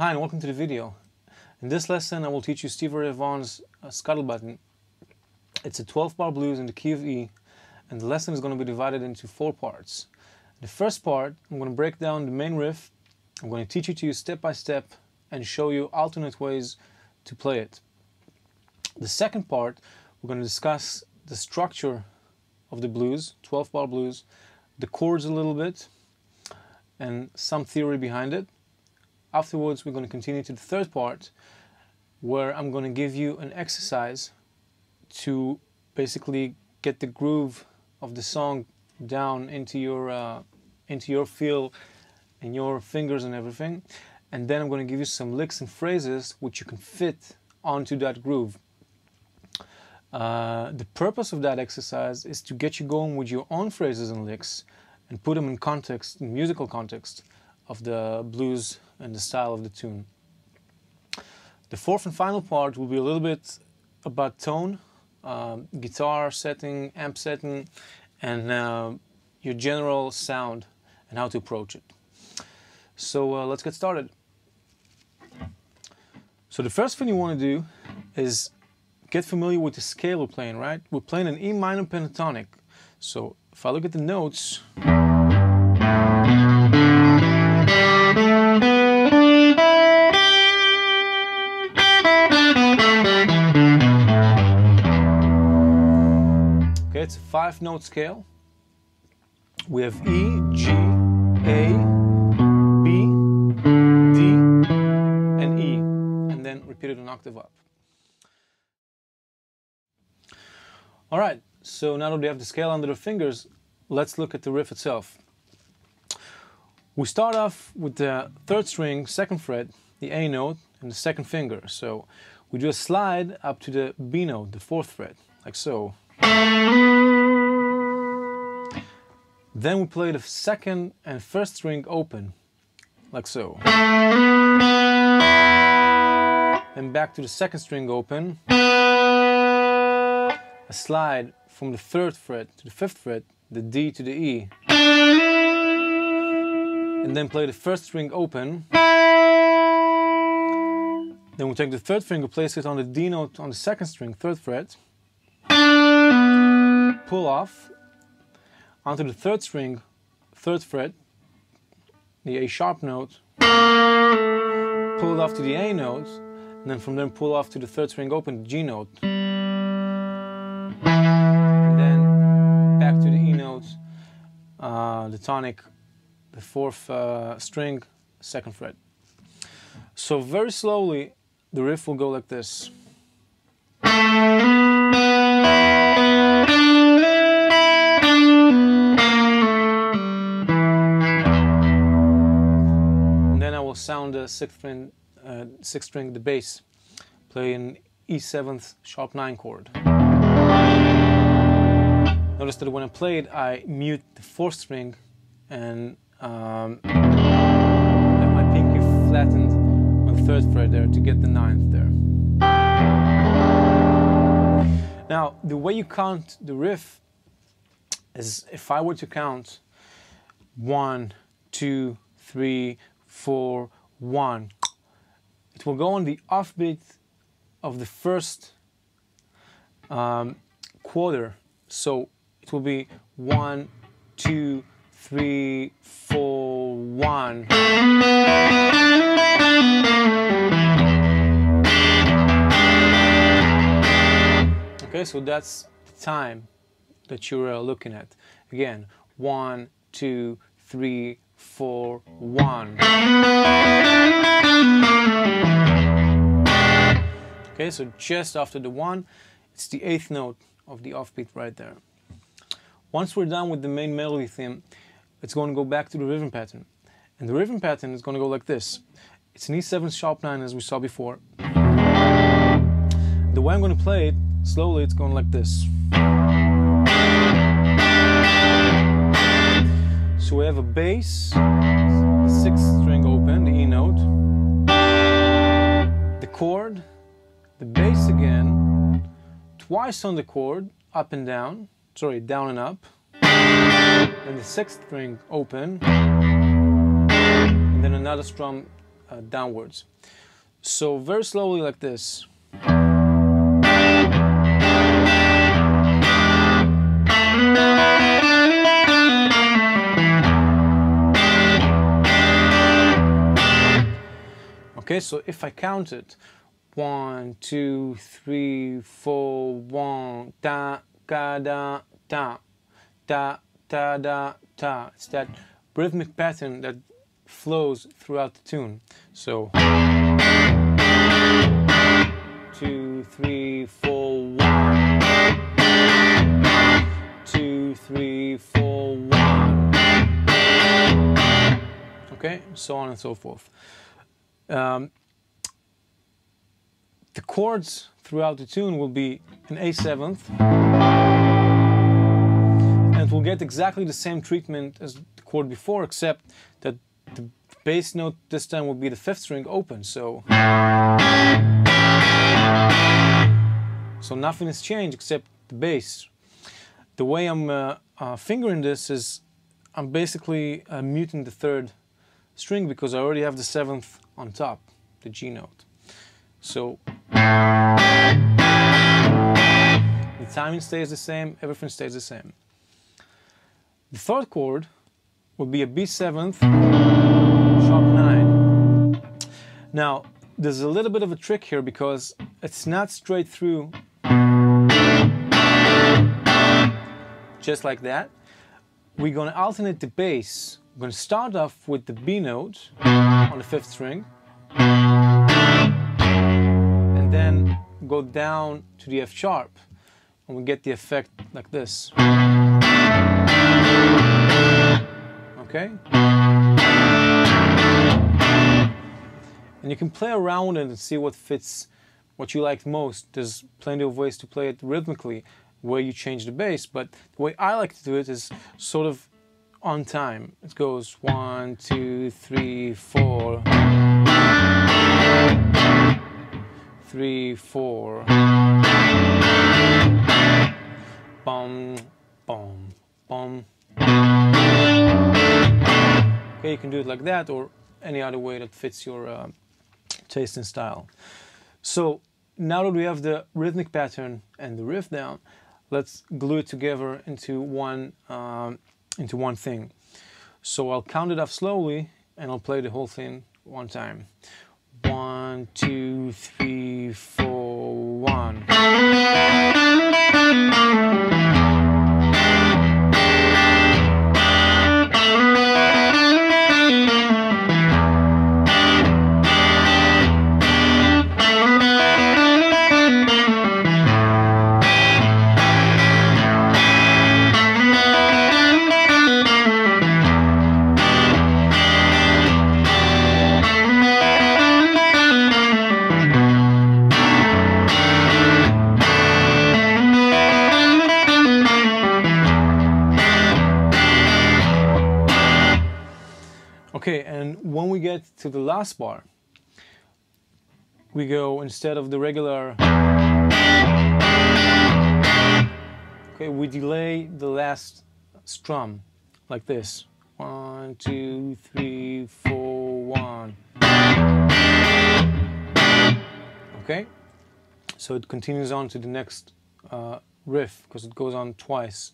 Hi and welcome to the video. In this lesson I will teach you Stevie Ray Vaughan's uh, Scuttle Buttin'. It's a 12 bar blues in the key of E and the lesson is going to be divided into four parts. The first part I'm going to break down the main riff, I'm going to teach it to you step by step and show you alternate ways to play it. The second part we're going to discuss the structure of the blues, 12 bar blues, the chords a little bit and some theory behind it afterwards we're going to continue to the third part where I'm going to give you an exercise to basically get the groove of the song down into your uh, into your feel and your fingers and everything and then I'm going to give you some licks and phrases which you can fit onto that groove. Uh, the purpose of that exercise is to get you going with your own phrases and licks and put them in context, in musical context of the blues and the style of the tune. The fourth and final part will be a little bit about tone, um, guitar setting, amp setting, and uh, your general sound and how to approach it. So uh, let's get started. So the first thing you want to do is get familiar with the scale we're playing, right? We're playing an E minor pentatonic. So if I look at the notes, It's a five note scale. We have E, G, A, B, D, and E, and then repeat it an octave up. All right, so now that we have the scale under the fingers, let's look at the riff itself. We start off with the third string, second fret, the A note, and the second finger. So we do a slide up to the B note, the fourth fret, like so. Then we play the second and first string open, like so. Then back to the second string open. A slide from the third fret to the fifth fret, the D to the E. And then play the first string open. Then we take the third finger, place it on the D note on the second string, third fret. Pull off, onto the third string, third fret, the A sharp note, pull it off to the A note, and then from there pull off to the third string open, the G note. And then back to the E note, uh, the tonic, the fourth uh, string, second fret. So very slowly, the riff will go like this. Sound the sixth string, uh, sixth string, the bass, play an E7th sharp 9 chord. Notice that when I play it, I mute the fourth string and um, let my pinky flattened on the third fret there to get the ninth there. Now, the way you count the riff is if I were to count one, two, three, four, one. It will go on the offbeat of the first um, quarter. So it will be one, two, three, four, one. Okay, so that's the time that you're uh, looking at. Again, one, two, three, four, one. Okay, so just after the one, it's the eighth note of the offbeat right there. Once we're done with the main melody theme, it's going to go back to the rhythm pattern. And the rhythm pattern is going to go like this. It's an E7 sharp 9 as we saw before. The way I'm going to play it, slowly it's going like this. So we have a bass, the sixth string open, the E note, the chord, the bass again, twice on the chord, up and down, sorry, down and up, then the sixth string open, and then another strum uh, downwards. So very slowly like this. Okay, so if I count it, one, two, three, four, one, da, ga, da, da, da, da, da, da. It's that rhythmic pattern that flows throughout the tune. So, two, three, four, one, two, three, four, one. Okay, so on and so forth. Um, the chords throughout the tune will be an A seventh, and it will get exactly the same treatment as the chord before, except that the bass note this time will be the fifth string open. So, so nothing has changed except the bass. The way I'm uh, uh, fingering this is I'm basically uh, muting the third string because I already have the seventh on top, the G note. So the timing stays the same, everything stays the same. The third chord would be a B7th sharp 9. Now, there's a little bit of a trick here because it's not straight through just like that. We're going to alternate the bass. We're going to start off with the B note on the fifth string and then go down to the F sharp and we get the effect like this. Okay? And you can play around it and see what fits what you like most. There's plenty of ways to play it rhythmically where you change the bass, but the way I like to do it is sort of on time. It goes one, two, three, four, three, four, bum, bum, bum. Okay, you can do it like that or any other way that fits your uh, taste and style. So now that we have the rhythmic pattern and the riff down, let's glue it together into one um, into one thing. So I'll count it off slowly and I'll play the whole thing one time. One, two, three, four, one. We get to the last bar, we go instead of the regular. Okay, we delay the last strum like this. One, two, three, four, one. Okay, so it continues on to the next uh, riff because it goes on twice.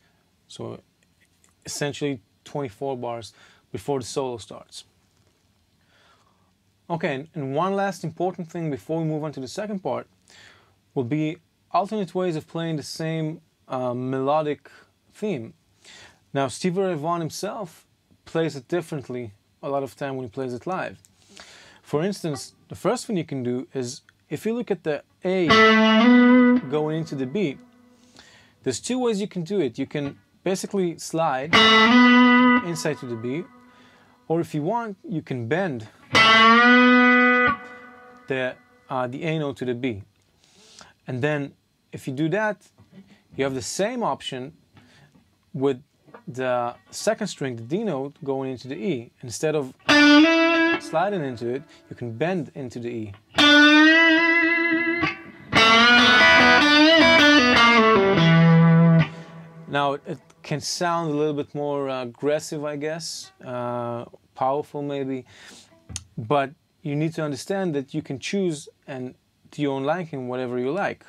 So essentially 24 bars before the solo starts. Okay, and one last important thing before we move on to the second part will be alternate ways of playing the same uh, melodic theme. Now, Stevie Ray Vaughan himself plays it differently a lot of time when he plays it live. For instance, the first thing you can do is if you look at the A going into the B, there's two ways you can do it. You can basically slide inside to the B, or if you want, you can bend the, uh, the A note to the B. And then if you do that, you have the same option with the second string, the D note, going into the E. Instead of sliding into it, you can bend into the E. Now, it can sound a little bit more aggressive, I guess, uh, powerful maybe, but you need to understand that you can choose and to your own liking whatever you like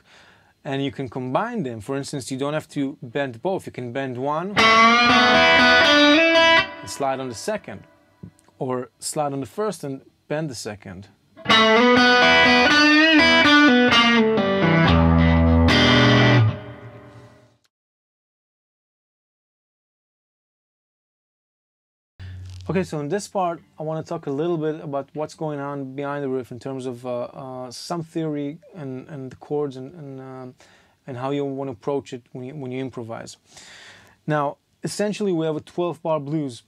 and you can combine them. For instance, you don't have to bend both. You can bend one and slide on the second, or slide on the first and bend the second. Okay, so in this part, I want to talk a little bit about what's going on behind the riff in terms of uh, uh, some theory and, and the chords and and, um, and how you want to approach it when you, when you improvise. Now, essentially, we have a 12 bar blues.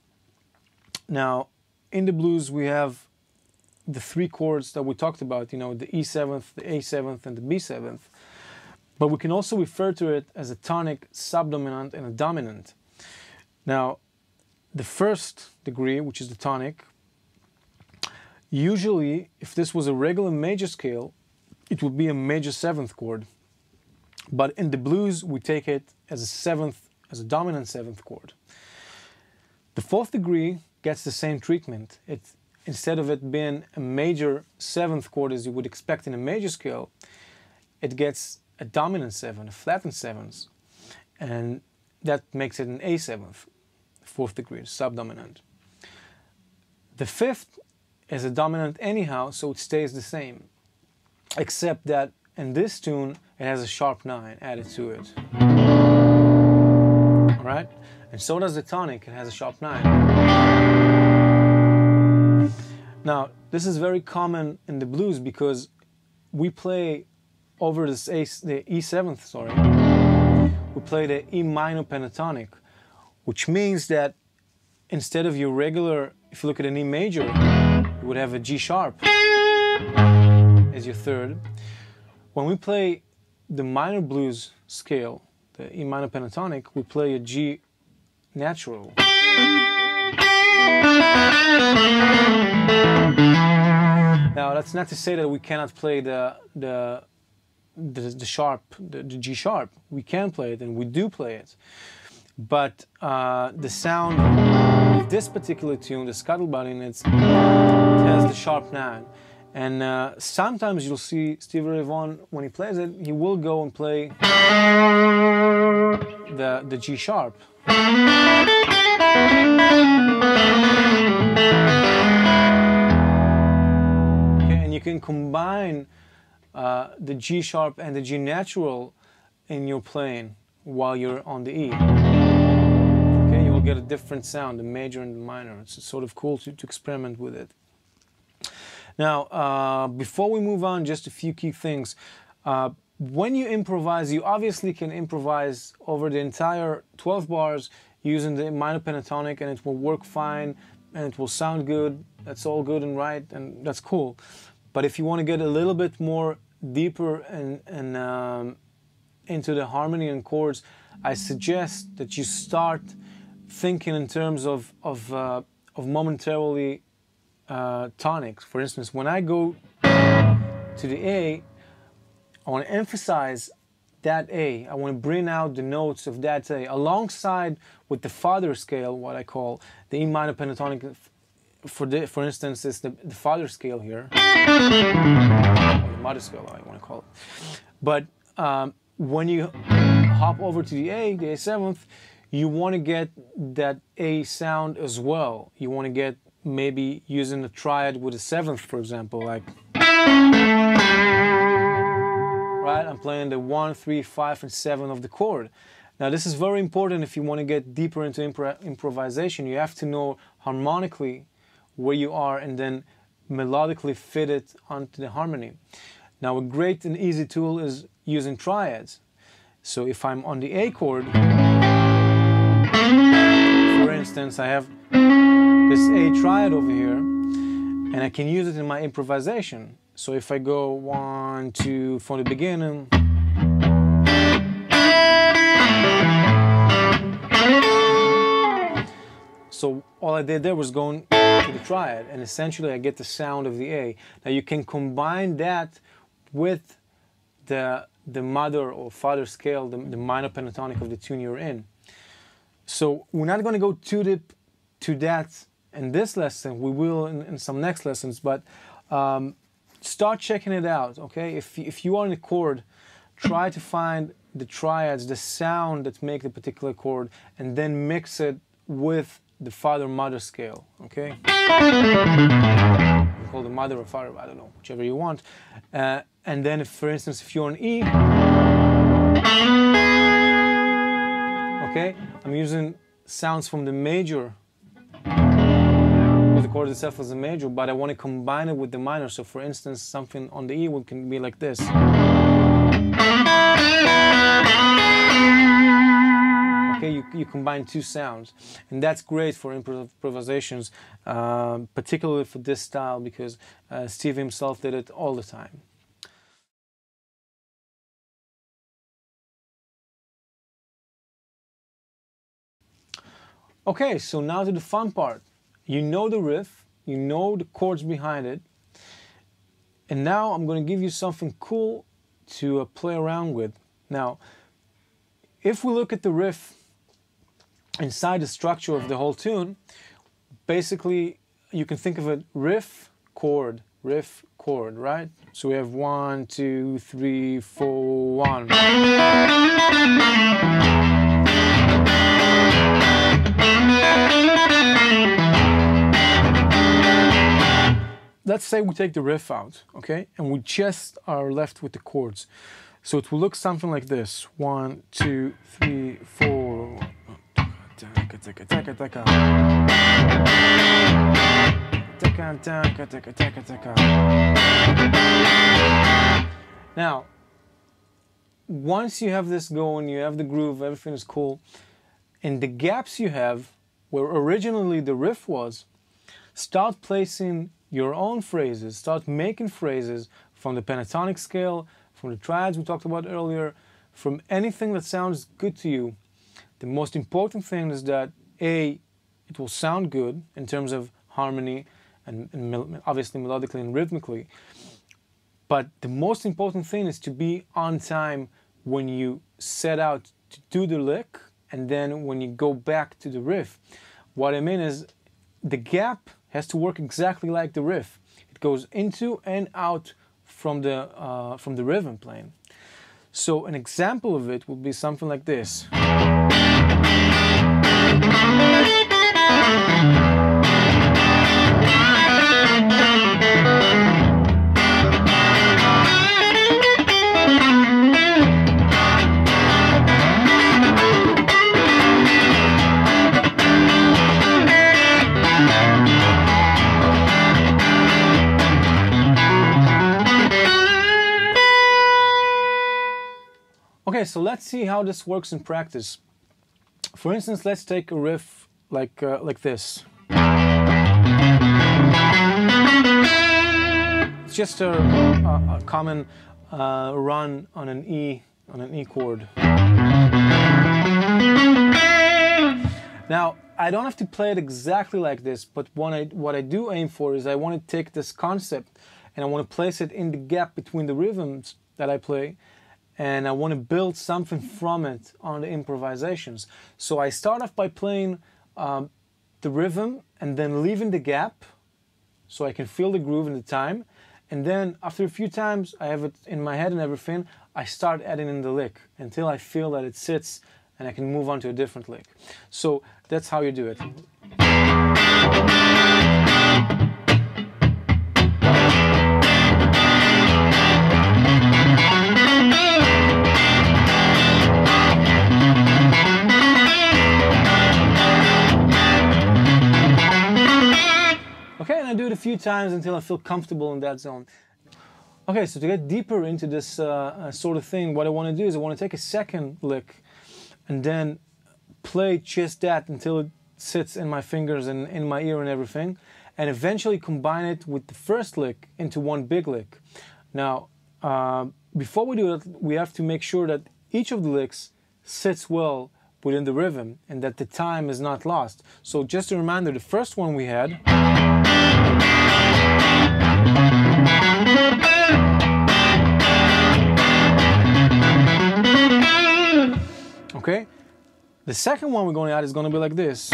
Now, in the blues, we have the three chords that we talked about, you know, the E7th, the A7th, and the B7th. But we can also refer to it as a tonic, subdominant, and a dominant. Now, the first degree, which is the tonic, usually if this was a regular major scale, it would be a major seventh chord. But in the blues, we take it as a seventh, as a dominant seventh chord. The fourth degree gets the same treatment. It, instead of it being a major seventh chord as you would expect in a major scale, it gets a dominant seven, a flattened seventh, and that makes it an A seventh fourth degree, subdominant. The fifth is a dominant anyhow, so it stays the same, except that in this tune it has a sharp nine added to it. All right, and so does the tonic. It has a sharp nine. Now, this is very common in the blues because we play over this A, the E7th, sorry, we play the E minor pentatonic, which means that instead of your regular, if you look at an E major, you would have a G sharp as your third. When we play the minor blues scale, the E minor pentatonic, we play a G natural. Now that's not to say that we cannot play the the the, the sharp, the, the G sharp. We can play it, and we do play it but uh, the sound of this particular tune, the scuttlebutt, it's, it has the sharp nine. And uh, sometimes you'll see Stevie Ray Vaughan, when he plays it, he will go and play the, the G sharp. Okay, and you can combine uh, the G sharp and the G natural in your playing while you're on the E will get a different sound, the major and the minor. It's sort of cool to, to experiment with it. Now, uh, before we move on, just a few key things. Uh, when you improvise, you obviously can improvise over the entire 12 bars using the minor pentatonic and it will work fine and it will sound good. That's all good and right and that's cool. But if you want to get a little bit more deeper and, and um, into the harmony and chords, I suggest that you start thinking in terms of of, uh, of momentarily uh, tonics. For instance, when I go to the A, I want to emphasize that A. I want to bring out the notes of that A alongside with the father scale, what I call the E minor pentatonic. For the, for instance, is the, the father scale here, or the mother scale, I want to call it. But um, when you hop over to the A, the A seventh, you want to get that A sound as well. You want to get maybe using a triad with a seventh, for example, like right. I'm playing the one, three, five, and seven of the chord. Now, this is very important if you want to get deeper into impro improvisation. You have to know harmonically where you are and then melodically fit it onto the harmony. Now, a great and easy tool is using triads. So if I'm on the A chord, instance, I have this A triad over here, and I can use it in my improvisation. So if I go one, two, from the beginning, so all I did there was going to the triad, and essentially I get the sound of the A. Now you can combine that with the the mother or father scale, the, the minor pentatonic of the tune you're in. So we're not going to go too deep to that in this lesson. We will in, in some next lessons, but um, start checking it out. Okay, if if you are in a chord, try to find the triads, the sound that make the particular chord, and then mix it with the father-mother scale. Okay, call the mother or father, I don't know, whichever you want. Uh, and then, if, for instance, if you're on E, okay, I'm using sounds from the major the chord itself is a major, but I want to combine it with the minor. So for instance, something on the E would can be like this. Okay, you, you combine two sounds, and that's great for improvisations, uh, particularly for this style because uh, Steve himself did it all the time. Okay, so now to the fun part. You know the riff, you know the chords behind it, and now I'm going to give you something cool to uh, play around with. Now, if we look at the riff inside the structure of the whole tune, basically you can think of it riff, chord, riff, chord, right? So we have one, two, three, four, one. Let's say we take the riff out, okay, and we just are left with the chords. So it will look something like this. One, two, three, four. Now, once you have this going, you have the groove, everything is cool, and the gaps you have where originally the riff was, start placing your own phrases. Start making phrases from the pentatonic scale, from the triads we talked about earlier, from anything that sounds good to you. The most important thing is that A, it will sound good in terms of harmony and, and obviously melodically and rhythmically. But the most important thing is to be on time when you set out to do the lick and then when you go back to the riff. What I mean is the gap has to work exactly like the riff. It goes into and out from the, uh, from the rhythm plane. So an example of it would be something like this. Okay, so let's see how this works in practice. For instance, let's take a riff like, uh, like this. It's just a, a, a common uh, run on an E, on an E chord. Now, I don't have to play it exactly like this, but what I, what I do aim for is I want to take this concept and I want to place it in the gap between the rhythms that I play and I want to build something from it on the improvisations. So I start off by playing um, the rhythm and then leaving the gap so I can feel the groove in the time. And then after a few times, I have it in my head and everything, I start adding in the lick until I feel that it sits and I can move on to a different lick. So that's how you do it. Times until I feel comfortable in that zone. Okay, so to get deeper into this uh, uh, sort of thing, what I want to do is I want to take a second lick and then play just that until it sits in my fingers and in my ear and everything, and eventually combine it with the first lick into one big lick. Now, uh, before we do that, we have to make sure that each of the licks sits well within the rhythm and that the time is not lost. So just a reminder, the first one we had Okay? The second one we're going to add is going to be like this.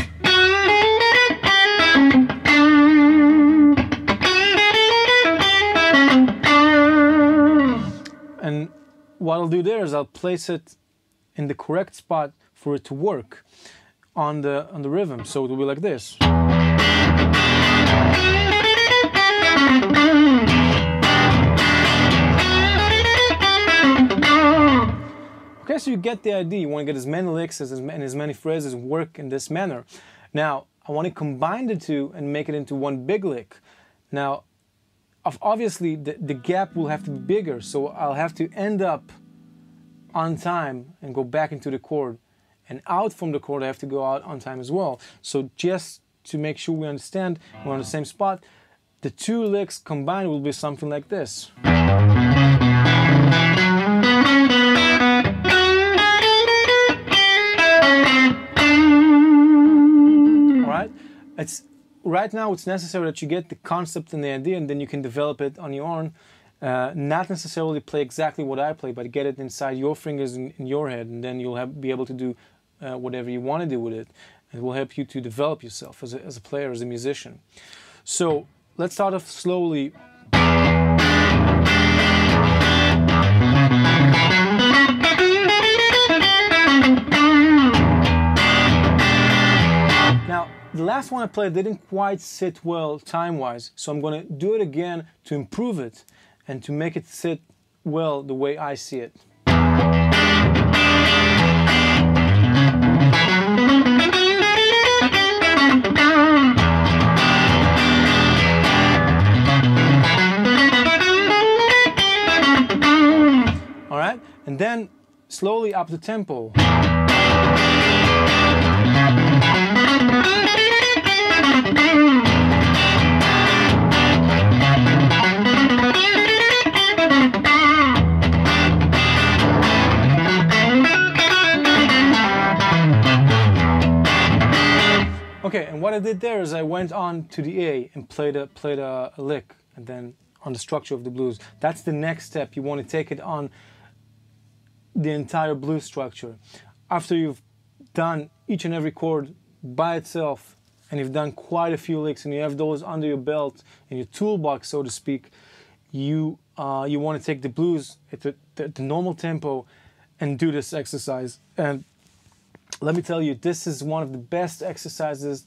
And what I'll do there is I'll place it in the correct spot for it to work on the on the rhythm. So it will be like this. Okay, so you get the idea. You want to get as many licks as, and as many phrases work in this manner. Now, I want to combine the two and make it into one big lick. Now, obviously, the, the gap will have to be bigger, so I'll have to end up on time and go back into the chord. And out from the chord, I have to go out on time as well. So just to make sure we understand, we're on the same spot, the two licks combined will be something like this. It's right now it's necessary that you get the concept and the idea and then you can develop it on your own. Uh, not necessarily play exactly what I play, but get it inside your fingers in, in your head, and then you'll have, be able to do uh, whatever you want to do with it. It will help you to develop yourself as a, as a player, as a musician. So let's start off slowly The last one I played didn't quite sit well time-wise, so I'm to do it again to improve it and to make it sit well the way I see it. All right, and then slowly up the tempo. Okay, and what I did there is I went on to the A and played a played a, a lick, and then on the structure of the blues. That's the next step. You want to take it on the entire blues structure. After you've done each and every chord by itself, and you've done quite a few licks, and you have those under your belt in your toolbox, so to speak, you uh, you want to take the blues at the, the, the normal tempo and do this exercise. And let me tell you, this is one of the best exercises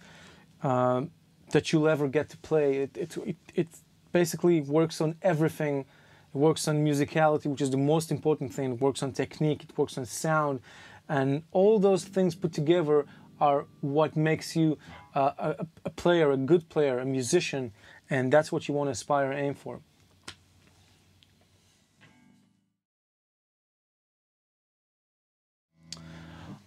um, that you'll ever get to play. It, it, it, it, basically works on everything. It works on musicality, which is the most important thing. It works on technique, it works on sound. And all those things put together are what makes you uh, a, a player, a good player, a musician. And that's what you want to aspire and aim for.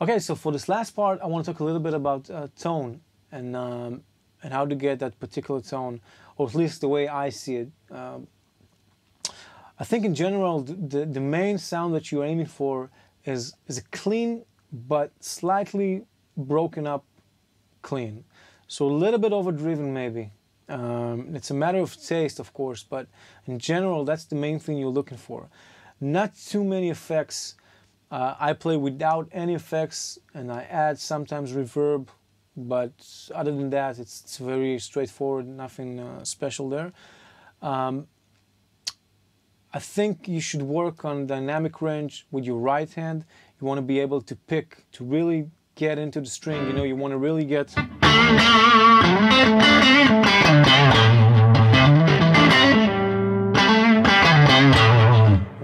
Okay, so for this last part, I want to talk a little bit about uh, tone and um, and how to get that particular tone, or at least the way I see it. Um, I think in general, the, the main sound that you're aiming for is is a clean but slightly broken up clean. So a little bit overdriven maybe. Um, it's a matter of taste, of course, but in general, that's the main thing you're looking for. Not too many effects uh, I play without any effects and I add sometimes reverb, but other than that, it's, it's very straightforward, nothing uh, special there. Um, I think you should work on dynamic range with your right hand. You want to be able to pick, to really get into the string, you know, you want to really get.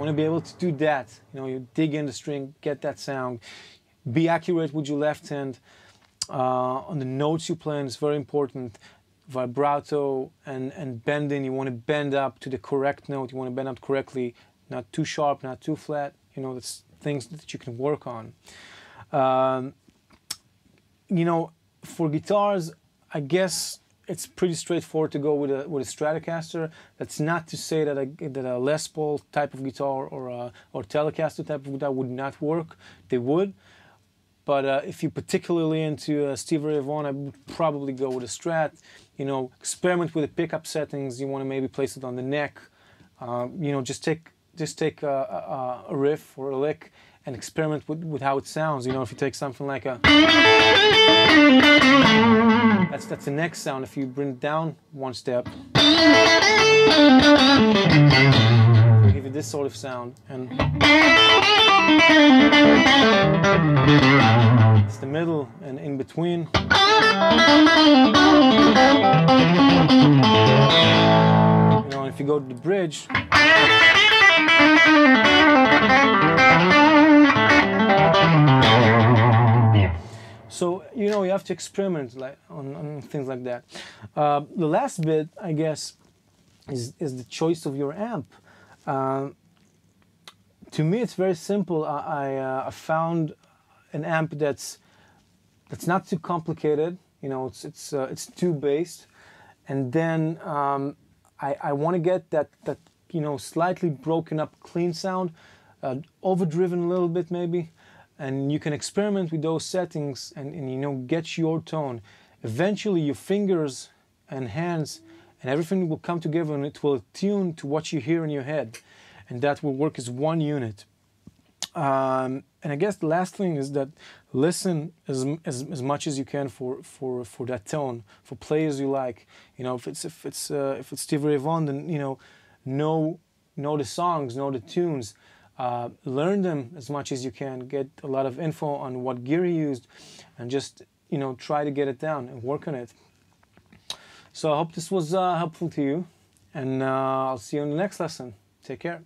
Want to be able to do that. You know, you dig in the string, get that sound. Be accurate with your left hand. Uh, on the notes you play, it's very important. vibrato and, and bending. You want to bend up to the correct note. You want to bend up correctly, not too sharp, not too flat. You know, that's things that you can work on. Um, you know, for guitars, I guess it's pretty straightforward to go with a with a Stratocaster. That's not to say that a that a Les Paul type of guitar or a or Telecaster type of guitar would not work. They would. But uh, if you're particularly into uh, Stevie Ray Vaughan, I would probably go with a Strat. You know, experiment with the pickup settings. You want to maybe place it on the neck. Uh, you know, just take just take a, a, a riff or a lick and experiment with, with how it sounds. You know, if you take something like a that's that's the next sound. If you bring it down one step, give you this sort of sound, and it's the middle and in between. You know, if you go to the bridge. So you know you have to experiment like on, on things like that. Uh, the last bit, I guess, is is the choice of your amp. Uh, to me, it's very simple. I, I, uh, found an amp that's that's not too complicated. You know, it's it's uh, it's tube based, and then um, I I want to get that that you know slightly broken up clean sound, uh, overdriven a little bit maybe and you can experiment with those settings and, and, you know get your tone. Eventually your fingers and hands and everything will come together and it will tune to what you hear in your head. And that will work as one unit. Um, and i guess the last thing is that listen as, as, as much as you can for, for, for that tone for players you like. You know if it's if it's uh, if it's stevie ray vaughan then you know know know the songs know the tunes uh, learn them as much as you can, get a lot of info on what gear he used, and just you know try to get it down and work on it. So I hope this was uh, helpful to you, and uh, I'll see you in the next lesson. Take care.